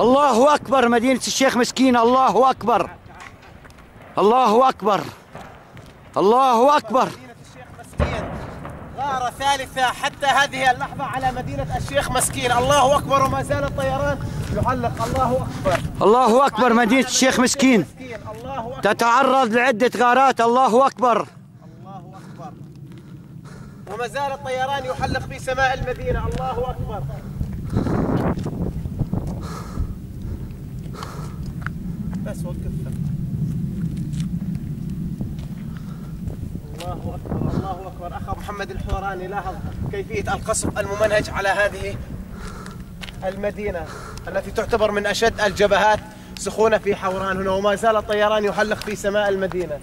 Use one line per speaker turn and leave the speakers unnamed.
الله أكبر مدينة الشيخ مسكين الله أكبر. الله أكبر. الله أكبر.
مدينة الشيخ مسكين غارة ثالثة حتى هذه اللحظة على مدينة الشيخ مسكين. الله أكبر وما زال الطيران يعلق. الله أكبر.
الله أكبر مدينة الشيخ مسكين. تتعرض لعدة غارات. الله أكبر.
الله أكبر وما زال الطيران يحلق في سماء المدينة. الله أكبر. بس وقف. الله أكبر الله أكبر. أخ محمد الحوراني لاحظ كيفية القصف الممنهج على هذه المدينة التي تعتبر من أشد الجبهات سخونة في حوران هنا وما زال الطيران يحلق في سماء المدينة.